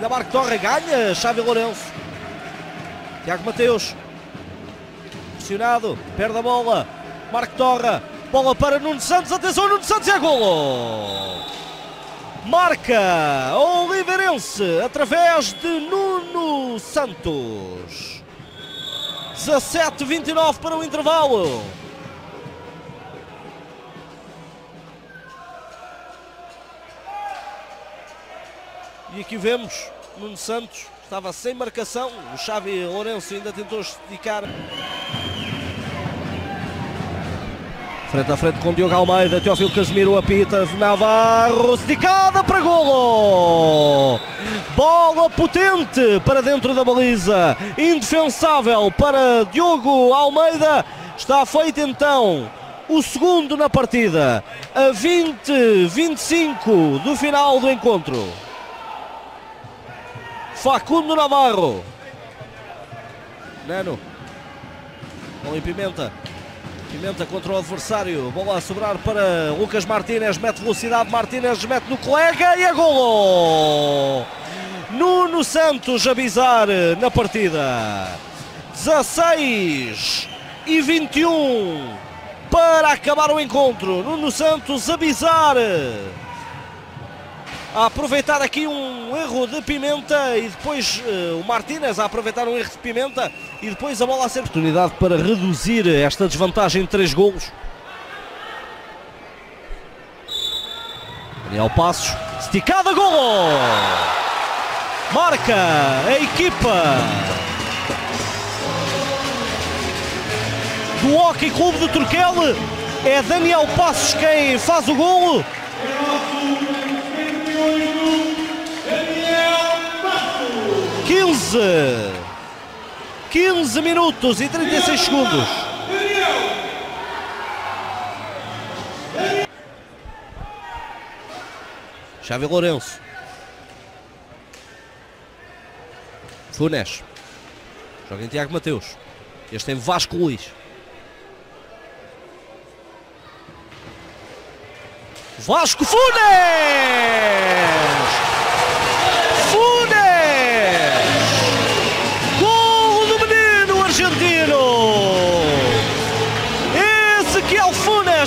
Ainda Marco Torre ganha. Xavi Lourenço. Tiago Mateus. Pressionado. Perde a bola. Marco Torre. Bola para Nuno Santos. Atenção, Nuno Santos é golo. Marca o Oliveirense através de Nuno Santos. 17-29 para o intervalo. E aqui vemos Nuno Santos, estava sem marcação. O Xavi Lourenço ainda tentou esticar. Frente a frente com Diogo Almeida, Teófilo Casemiro apita, Navarro, esticada para golo! Bola potente para dentro da baliza, indefensável para Diogo Almeida. Está feito então o segundo na partida, a 20-25 do final do encontro. Facundo Navarro. Nano. Com Pimenta. Pimenta contra o adversário. Bola a sobrar para Lucas Martínez. Mete velocidade. Martínez mete no colega e é golo! Nuno Santos a na partida. 16 e 21 para acabar o encontro. Nuno Santos a bizar. A aproveitar aqui um erro de Pimenta e depois uh, o Martínez a aproveitar um erro de Pimenta e depois a bola a ser oportunidade para reduzir esta desvantagem de 3 golos. Daniel Passos, esticada, golo! Marca a equipa do Hockey Clube de Turquel. É Daniel Passos quem faz o golo. 15 15 minutos e 36 segundos. Xavi Lourenço. Funes. Joga em Tiago Mateus. Este tem Vasco Luís. Vasco Funes!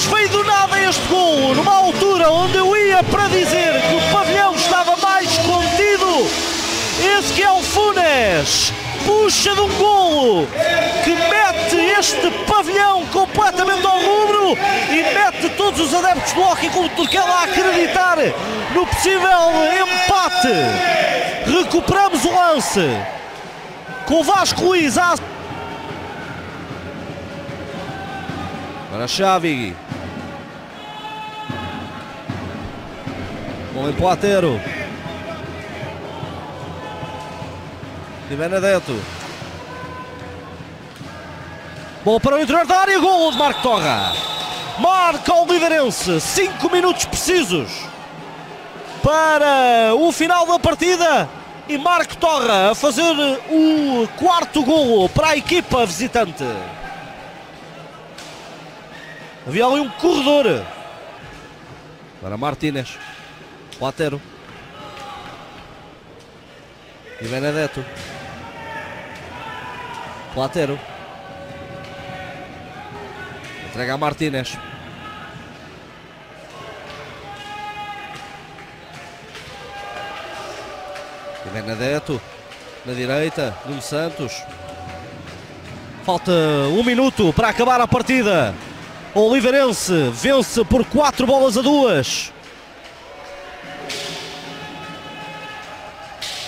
Veio do nada este gol, numa altura onde eu ia para dizer que o pavilhão estava mais contido. Esse que é o Funes, puxa de um golo que mete este pavilhão completamente ao rubro e mete todos os adeptos do Hockey Clube de Turquia a acreditar no possível empate. Recuperamos o lance com Vasco Luiz à Para Xavi. Bom emplatero. De Benedetto. Bom para o interior da área. Gol de Marco Torra. Marca o Liderense. 5 minutos precisos para o final da partida. E Marco Torra a fazer o quarto golo para a equipa visitante. Havia ali um corredor. Para Martínez. Platero. E Benedetto. Platero. Entrega a Martínez. E Benedetto. Na direita. Nuno Santos. Falta um minuto para acabar a partida. O Oliveirense vence por 4 bolas a 2.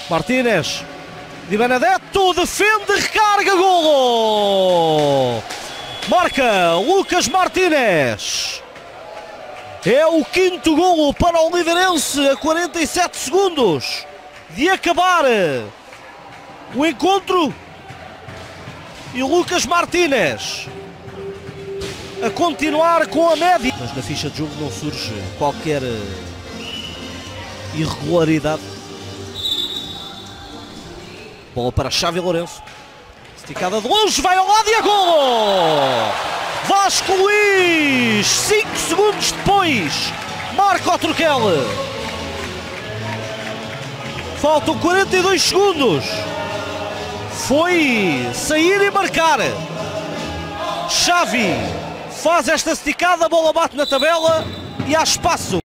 Martínez. Di Benedetto defende, recarga, golo! Marca Lucas Martínez. É o quinto golo para o Oliveirense a 47 segundos de acabar o encontro. E Lucas Martínez a continuar com a média. Mas na ficha de jogo não surge qualquer irregularidade. Bola para Xavi Lourenço. Esticada de longe, vai ao lado e a golo! Vasco Luís, 5 segundos depois, marca o Turquel. Faltam 42 segundos. Foi sair e marcar. Xavi faz esta esticada, a bola bate na tabela e há espaço.